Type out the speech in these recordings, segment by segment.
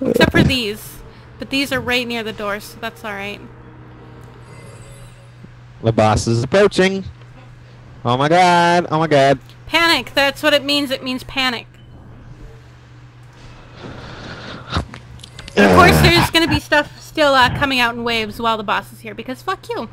Except for these. But these are right near the door, so that's alright. The boss is approaching. Oh my god, oh my god. Panic! That's what it means. It means panic. Of course, there's gonna be stuff still uh, coming out in waves while the boss is here, because fuck you.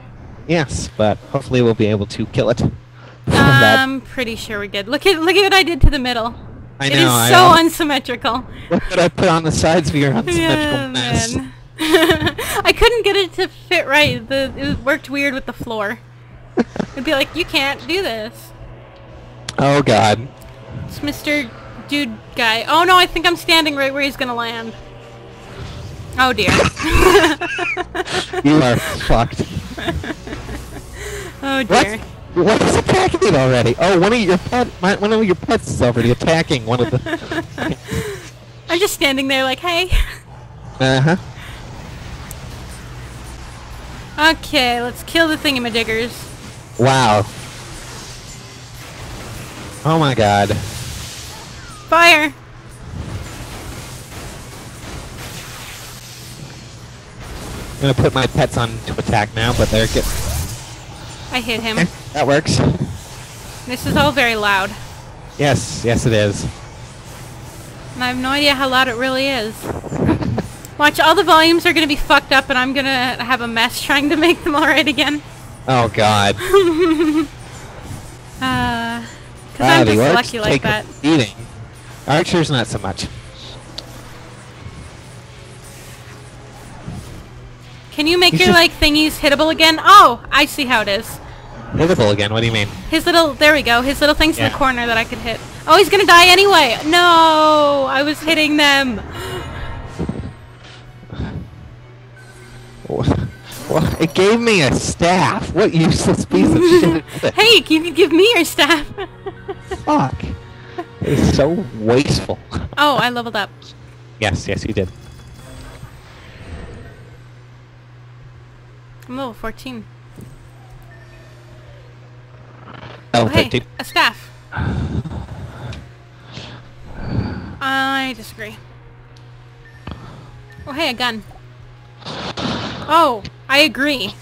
Yes, but hopefully we'll be able to kill it. I'm pretty sure we did. Look at look at what I did to the middle. I know. is I so al- unsymmetrical. What what I put on the sides of your unsymmetrical Yeah, mess. man. I couldn't get it to fit right. The it worked weird with the floor. It'd be like, you can't do this. Oh god. It's Mr. Dude guy. Oh no, I think I'm standing right where he's gonna land. Oh dear. You are fucked. oh dear. What is attacking it already? Oh, one of your pet, my, one of your pets is already attacking one of the. I'm just standing there like, hey. Uh huh. Okay, let's kill the thingamajiggers. Wow. Oh my god. Fire! I'm gonna put my pets on to attack now, but they're getting. I hit him. That works. This is all very loud. Yes, yes it is. And I have no idea how loud it really is. Watch, all the volumes are gonna be fucked up and I'm gonna have a mess trying to make them alright again. Oh god. Uh, cause Wow, I'm just lucky like that. Beating. Archers not so much. Can you make He's your like thingies hittable again? Oh, I see how it is. Hittable again, what do you mean? His little, there we go, his little things in the corner that I could hit. Oh, he's gonna die anyway! No! I was hitting them! Well, it gave me a staff. What useless piece of shit hey, can you give me your staff? Fuck. It's so wasteful. oh, I leveled up. Yes, yes, you did. I'm level 14. Oh, Oh, hey, a staff. I disagree. Oh, hey, a gun. Oh, I agree.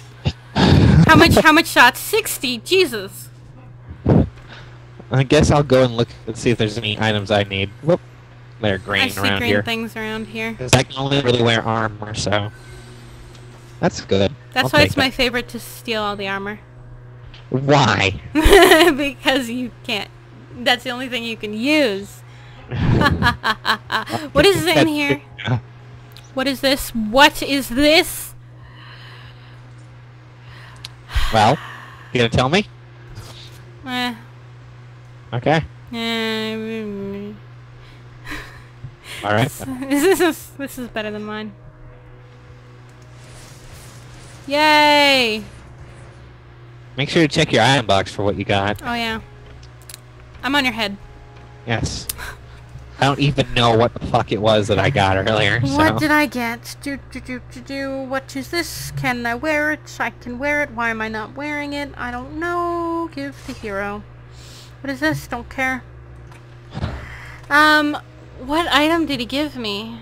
How much? How much shots? Sixty. Jesus. I guess I'll go and look and see if there's any items I need. Whoop. They're green I see around green here. things around here. 'Cause I can only really wear armor, so... That's good. That's I'll why it's my favorite to steal all the armor. Why? because you can't. That's the only thing you can use. what is in here? What is this? What is this? Well, you gonna tell me? Eh. Okay. Eh, Alright. this is this is better than mine. Yay! Make sure to check your item box for what you got. Oh yeah. I'm on your head. Yes. I don't even know what the fuck it was that I got earlier, What did I get? Do, do, do, do, do. What is this? Can I wear it? I can wear it. Why am I not wearing it? I don't know. Give the hero. What is this? Don't care. Um, what item did he give me?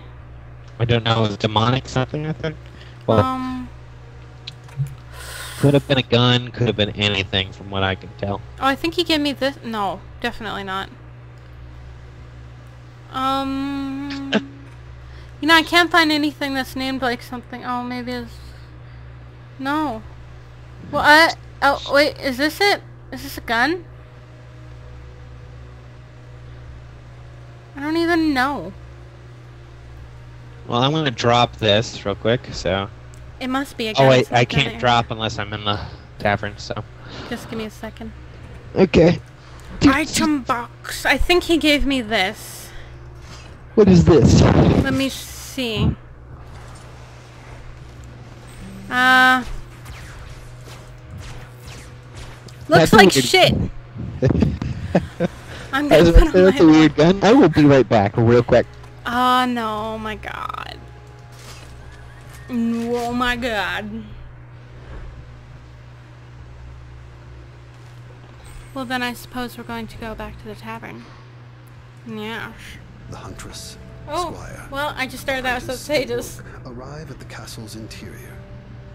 I don't know, it was demonic something, I think? Well, Um, could have been a gun, could have been anything from what I can tell. oh, I think he gave me this. No, definitely not. Um, you know, I can't find anything that's named like something. Oh, maybe it's... No. Well, I... Oh, wait, is this it? Is this a gun? I don't even know. Well, I'm gonna drop this real quick, so... It must be a. Oh wait, I can't there. drop unless I'm in the tavern, so... Just give me a second. Okay. Item box. I think he gave me this. What is this? Let me see. Uh... Looks That's like weird- shit. I'm gonna put on that's a weird gun. I will be right back real quick. Oh no, my god. Oh my god. Well then I suppose we're going to go back to the tavern. Yeah. The Huntress. Oh, Squire. well, I just started out with those pages. arrive at the castle's interior,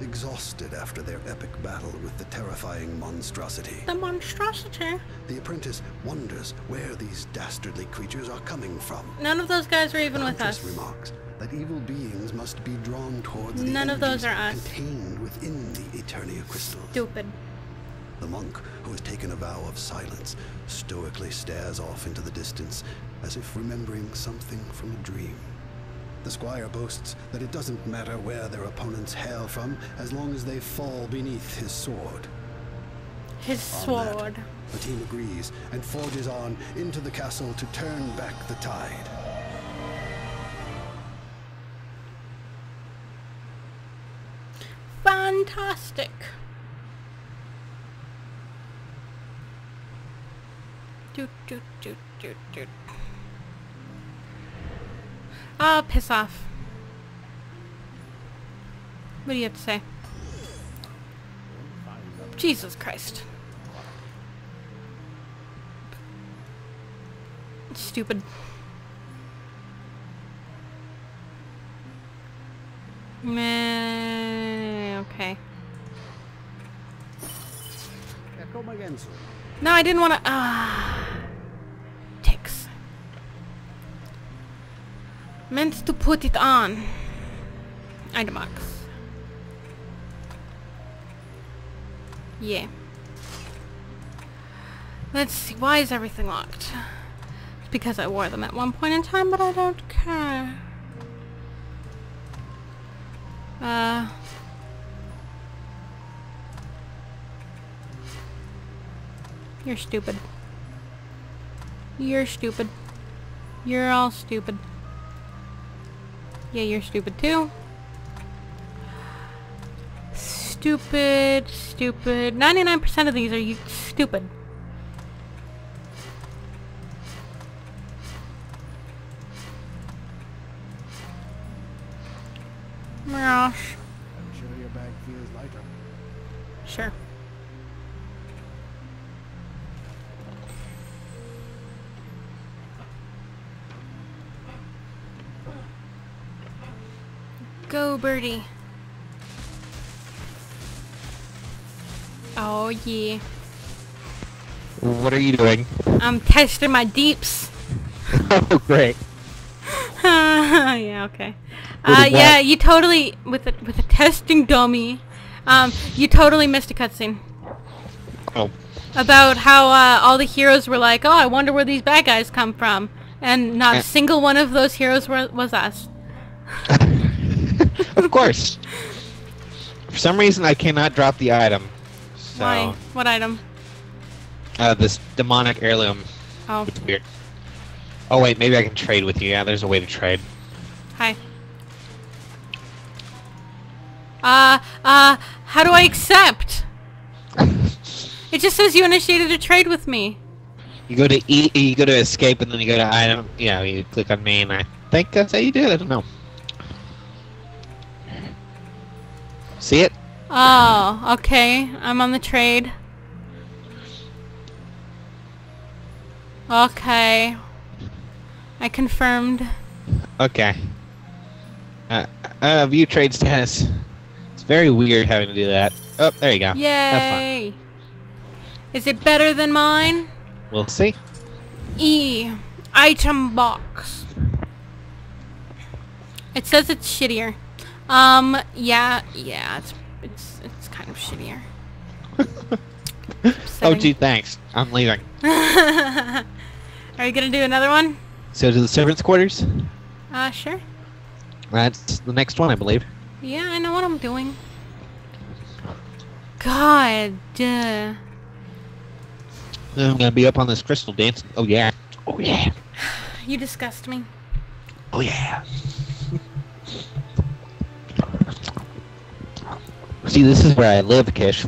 exhausted after their epic battle with the terrifying monstrosity. The monstrosity. The apprentice wonders where these dastardly creatures are coming from. None of those guys are even with Huntress us. remarks that evil beings must be drawn towards the None of those are us. contained within the Eternia crystals. Stupid. The monk, who has taken a vow of silence, stoically stares off into the distance as if remembering something from a dream. The squire boasts that it doesn't matter where their opponents hail from as long as they fall beneath his sword. His On that, sword. the team agrees and forges on into the castle to turn back the tide. Fantastic. Doot, doot, doot, doot, doot. Oh, piss off. What do you have to say? Jesus Christ. Stupid. Meh, okay. No, I didn't want to. Ah, Meant to put it on. Item. Yeah. Let's see. Why is everything locked? It's because I wore them at one point in time, but I don't care. Uh. You're stupid. You're stupid. You're all stupid. Yeah, you're stupid too. Stupid, stupid. 99% of these are you stupid. Gosh. Birdie. Oh, yeah. What are you doing? I'm testing my deeps. oh, great. yeah, okay. Uh, yeah, you totally with a with a testing dummy. Um, you totally missed a cutscene Oh. about how uh, all the heroes were like, "Oh, I wonder where these bad guys come from," and not a Uh. single one of those heroes were, was us. of course. For some reason, I cannot drop the item. So, Why? What item? Uh, this demonic heirloom. Oh, It's weird. Oh wait, maybe I can trade with you. Yeah, there's a way to trade. hi. Uh, uh, how do I accept? It just says you initiated a trade with me. You go to E, you go to escape, and then you go to item. Yeah, you click on me, and I think that's how you do it. I don't know. See it? Oh, okay. I'm on the trade. Okay. I confirmed. Okay. Uh, uh, view trade status. It's very weird having to do that. Oh, there you go. Yay! Is it better than mine? We'll see. E. Item box. It says it's shittier. Um, yeah, yeah, it's it's it's kind of shittier. Oh, gee, thanks. I'm leaving. Are you gonna do another one? So to the servants' quarters. Uh, sure. That's the next one, I believe. Yeah, I know what I'm doing. God, duh. I'm gonna be up on this crystal dance. Oh yeah. Oh yeah. You disgust me. Oh yeah. See, this is where I live, Kish.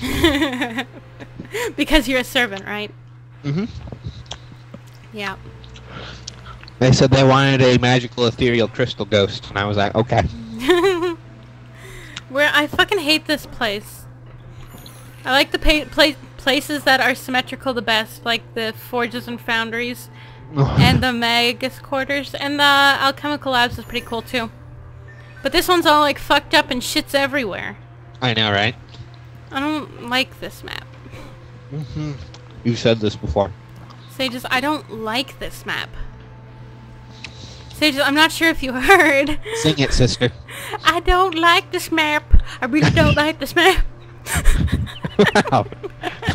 because you're a servant, right? Mm-hmm. Yeah. They said they wanted a magical ethereal crystal ghost, and I was like, okay. Where I fucking hate this place. I like the pa- pla- places that are symmetrical the best, like the forges and foundries. and the Magus quarters, and the Alchemical Labs is pretty cool too. But this one's all like fucked up and shit's everywhere. I know, right? I don't like this map. hmm You said this before. Sages, I don't like this map. Sages, I'm not sure if you heard. Sing it, sister. I don't like this map. I really don't like this map. wow.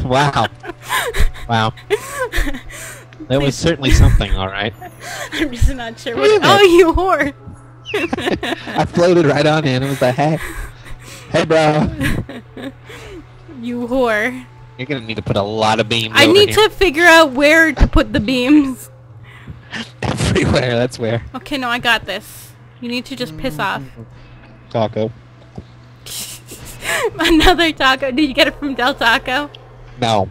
Wow. Wow. That was certainly something, alright. I'm just not sure what. Oh, you whore! I floated right on in and was like, hey. Hey, bro. you whore. You're gonna need to put a lot of beams I over need here. to figure out where to put the beams. Everywhere, that's where. Okay, no, I got this. You need to just piss off. Taco. Another taco. Did you get it from Del Taco? No.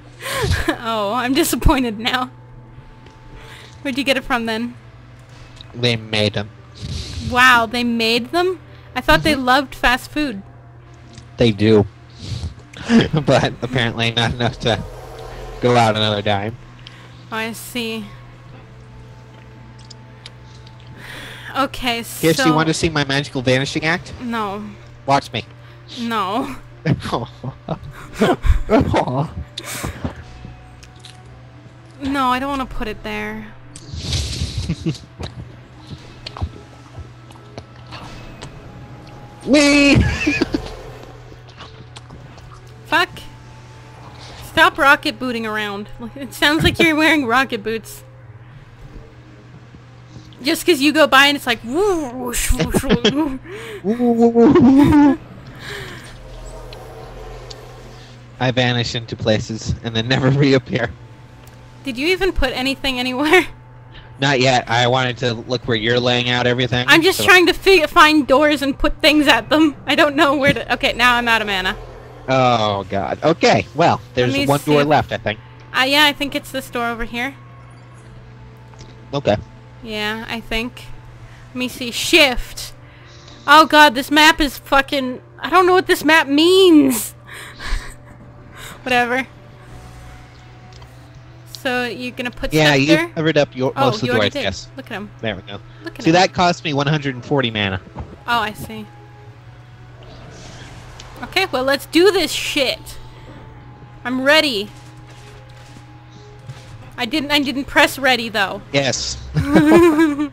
oh, I'm disappointed now. Where'd you get it from then? They made them. Wow, they made them? I thought they mm-hmm. loved fast food. They do. but apparently not enough to go out another dime. Oh, I see. Okay, so... Kish, you want to see my magical vanishing act? No. Watch me. No. No, I don't want to put it there. Wee! Fuck. Stop rocket booting around. It sounds like you're wearing rocket boots. Just because you go by and it's like whoosh, whoosh, whoosh. I vanish into places and then never reappear. Did you even put anything anywhere? Not yet. I wanted to look where you're laying out everything. I'm just so- trying to fi- find doors and put things at them. I don't know where to... Okay, now I'm out of mana. Oh god. Okay. Well, there's one see door left, I think. Uh, yeah, I think it's this door over here. Okay. Yeah, I think. Let me see. Shift. Oh god, this map is fucking... I don't know what this map means. Whatever. So you're gonna put Yeah, you covered up your Oh, most of the doors. Yes. Look at him. There we go. Look at See, him. that cost me 140 mana. Oh, I see. Okay, well, let's do this shit. I'm ready. I didn't. I didn't press ready though. Yes. Smooth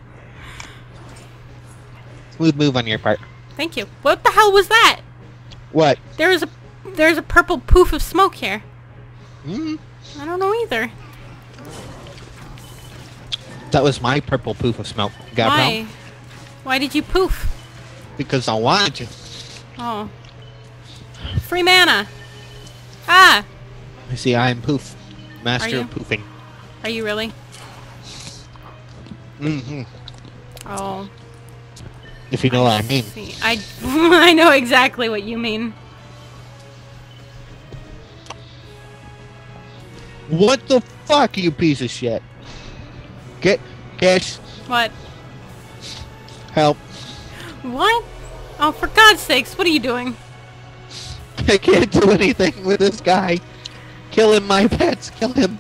move on your part. Thank you. What the hell was that? What? There is a there's a purple poof of smoke here. Hmm? I don't know either. That was my purple poof of smoke. Got Why? Why did you poof? Because I wanted to. Oh. Free mana. Ah. I see, I am poof. Master of poofing. Are you really? Mm-hmm. Oh. If you know what I mean. See, I I know exactly what you mean. What the fuck, you piece of shit? Get, Cash, What? help. What? Oh, for God's sakes, what are you doing? I can't do anything with this guy. Killing my pets, kill him.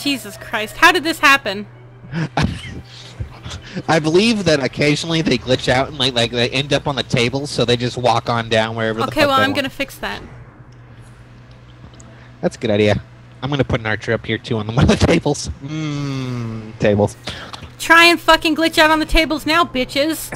Jesus Christ, how did this happen? I believe that occasionally they glitch out and like like they end up on the table, so they just walk on down wherever the Okay, fuck well, they I'm want. gonna fix that. That's a good idea. I'm gonna put an archer up here too on one of the tables. Mmm, tables. Try and fucking glitch out on the tables now, bitches!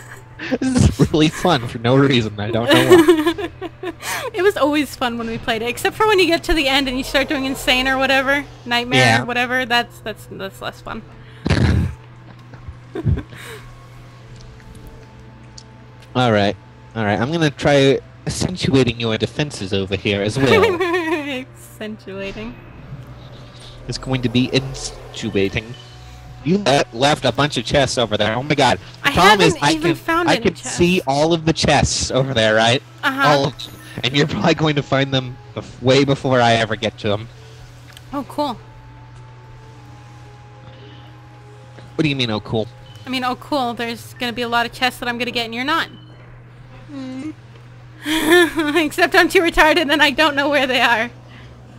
this is really fun for no reason. I don't know why. it was always fun when we played it, except for when you get to the end and you start doing insane or whatever, nightmare Yeah. or whatever. That's that's that's less fun. all right, all right. I'm gonna try accentuating your defenses over here as well. Accentuating. it's going to be insinuating. You left a bunch of chests over there. Oh my god. The I problem is I can found I can chests. see all of the chests over there, right? Uh huh. All of, and you're probably going to find them bef- way before I ever get to them. Oh, cool. What do you mean, oh cool? I mean, oh, cool. There's gonna be a lot of chests that I'm gonna get, and you're not. Except I'm too retarded and I don't know where they are.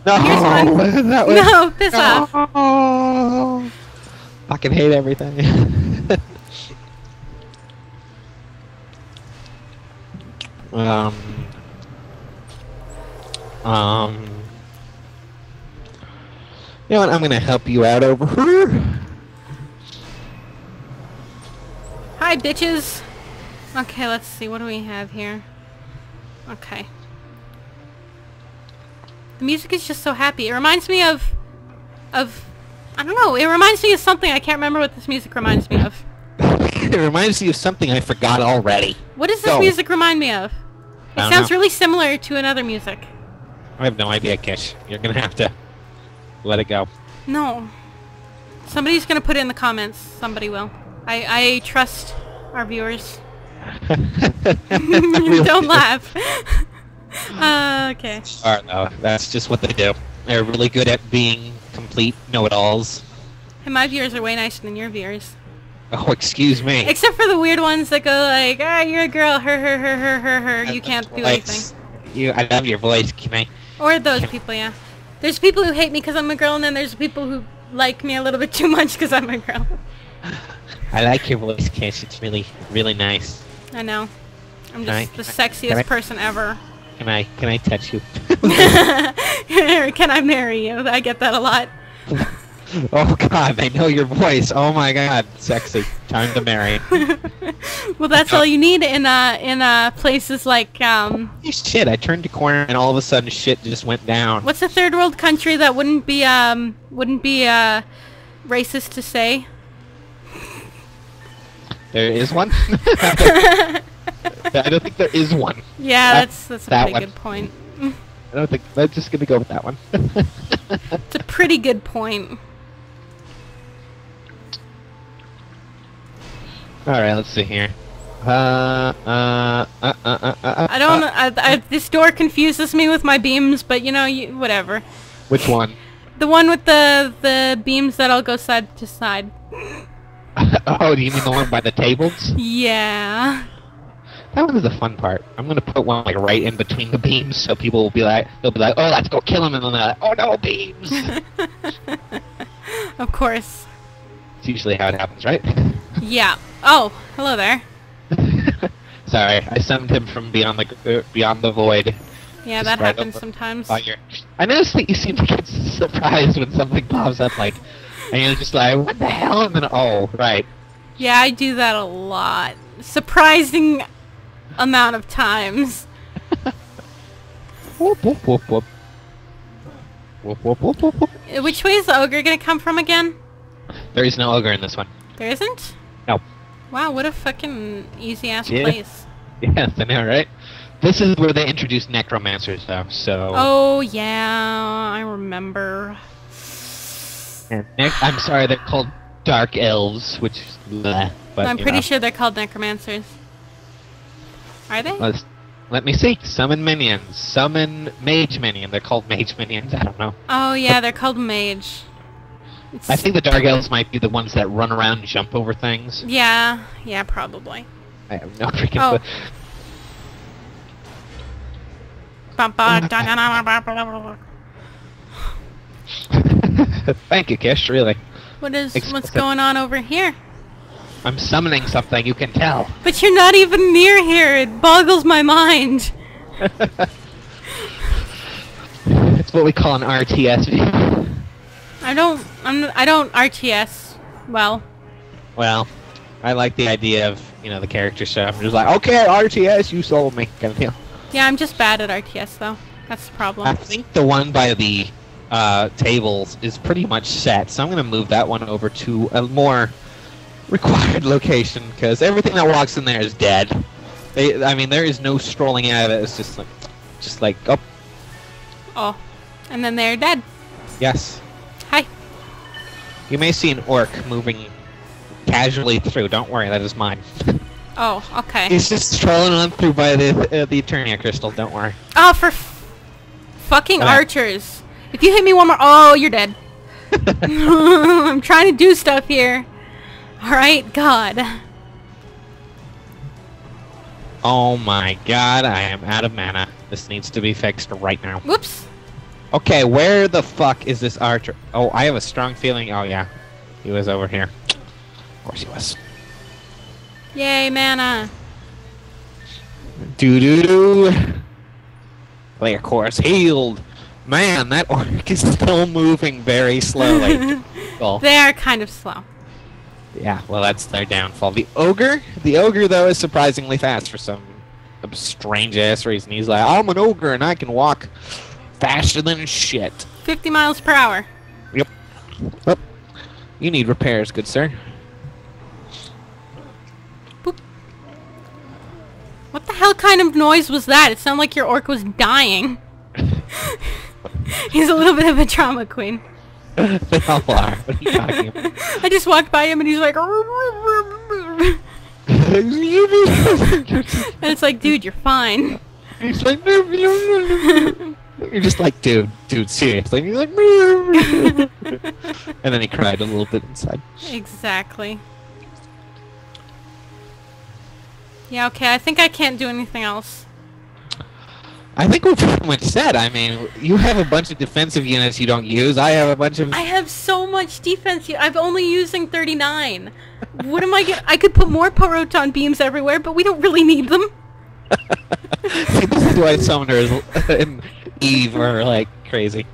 Here's one. that was... No, piss off. Fucking hate everything. um. Um. You know what? I'm gonna help you out over here. Hi, bitches. Okay, let's see. What do we have here? Okay. The music is just so happy. It reminds me of... Of... I don't know. It reminds me of something. I can't remember what this music reminds me of. it reminds me of something I forgot already. What does this Go. music remind me of? It sounds know. really similar to another music. I have no idea, Kish. You're gonna have to let it go. No. Somebody's gonna put it in the comments. Somebody will. I, I trust our viewers. Don't laugh. uh, okay. Alright, no, that's just what they do. They're really good at being complete know-it-alls. Hey, my viewers are way nicer than your viewers. Oh, excuse me. Except for the weird ones that go like, ah, you're a girl, her, her, her, her, her, her, you can't do anything. You, I love your voice, Kimmy. Or those people, yeah. There's people who hate me because I'm a girl, and then there's people who like me a little bit too much because I'm a girl. I like your voice, Kish. It's really, really nice. I know. I'm Can I- just the sexiest I- person ever. Can I, can I touch you? Can I marry you? I get that a lot. oh God, I know your voice. Oh my God, sexy. Time to marry. well, that's all you need in uh in uh places like um Shit, I turned a corner and all of a sudden shit just went down. what's a third world country that wouldn't be um wouldn't be uh racist to say? There is one. I don't think there is one. Yeah, That- that's that's a that pretty one. good point. I don't think. I'm just gonna go with that one. It's a pretty good point. All right, let's see here. Uh, uh, uh, uh, uh, uh, I don't. uh, I, I, this door confuses me with my beams, but you know, you, whatever. which one? The one with the the beams that'll go side to side. oh, do you mean the one by the tables? Yeah. That one is the fun part. I'm gonna put one like right in between the beams, so people will be like, they'll be like, oh, let's go kill him, and then they're like, oh no, beams. Of course. it's usually how it happens, right? Yeah. Oh, hello there. Sorry, I summoned him from beyond the uh, beyond the void. Yeah, Just that right happens sometimes. I noticed that you seem to get surprised when something pops up, like, and you're just like, what the hell? And then, oh, right. Yeah, I do that a lot. Surprising amount of times. Whoop, whoop, whoop, whoop. Whoop, whoop, whoop, whoop, whoop. Uh, Which way is the ogre gonna come from again? There is no ogre in this one. There isn't? No. Wow, what a fucking easy ass Yeah. place. Yes, I know, right? This is where they introduced necromancers, though, so... Oh yeah, I remember. And nec- I'm sorry, they're called dark elves, which is bleh, but, I'm pretty know. sure they're called necromancers. Are they? Let's, let me see. Summon minions. Summon mage minion. They're called mage minions. I don't know. Oh yeah, they're called mage. It's, I think the dark elves might be the ones that run around and jump over things. Yeah, yeah, probably. I have no freaking Oh. Thank you, Kish. Really, What is what's going on over here? I'm summoning something. You can tell. But you're not even near here. It boggles my mind. It's what we call an RTS view. I don't. I'm. I don't RTS. Well, Well, I like the idea of you know the character stuff. I'm just like, okay, RTS, you sold me, kind of deal. yeah, I'm just bad at RTS though. That's the problem. I think the one by the uh, tables is pretty much set, so I'm gonna move that one over to a more required location because everything that walks in there is dead. They, I mean, there is no strolling out of it. It's just like, just like, oh, Oh, and then they're dead. yes. Hi. You may see an orc moving casually through. Don't worry, that is mine. Oh, okay. He's just strolling on through by the uh, the Eternia crystal. Don't worry. Oh, for f- fucking What? archers! If you hit me one more, oh, you're dead. I'm trying to do stuff here. All right, God. Oh my god, I am out of mana. This needs to be fixed right now. Whoops. Okay, where the fuck is this archer? Oh, I have a strong feeling. Oh yeah, he was over here. Of course he was. Yay, mana. Doo doo doo. Player course healed. Man, that orc is still moving very slowly. They are kind of slow. Yeah, well that's their downfall. The ogre, the ogre though is surprisingly fast for some strange ass reason. He's like, I'm an ogre and I can walk faster than shit. 50 miles per hour. Yep. Yep. You need repairs, good sir. Boop. What the hell kind of noise was that? It sounded like your orc was dying. He's a little bit of a drama queen. They all are. What are you talking about? I just walked by him and he's like, and it's like, dude, you're fine. He's like. You're just like, dude, dude, seriously. And he's like, and then he cried a little bit inside. Exactly. Yeah, okay, I think I can't do anything else. I think we're pretty much set. I mean, you have a bunch of defensive units you don't use. I have a bunch of. I have so much defense. I'm only using 39. What am I get? I could put more proton beams everywhere, but we don't really need them. See, this is why summoners and Eve are like crazy.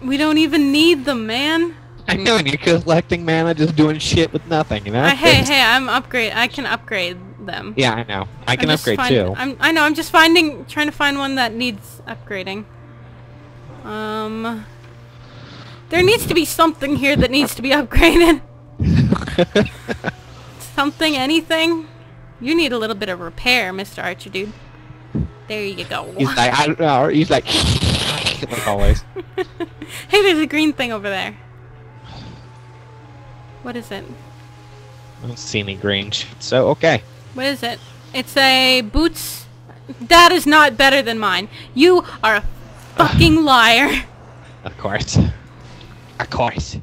We don't even need them, man. I know, and you're collecting mana just doing shit with nothing, you know? Uh, hey, hey, I'm upgrade. I can upgrade them. Yeah, I know. I can upgrade too. I'm, I know. I'm just finding, trying to find one that needs upgrading. Um, there needs to be something here that needs to be upgraded. Something, anything. You need a little bit of repair, Mr. Archer, dude. There you go. He's like, I don't know. He's like, like always. hey, there's a green thing over there. What is it? I don't see any green so okay. What is it? It's a boots. That is not better than mine. You are a fucking liar. Of course. Of course.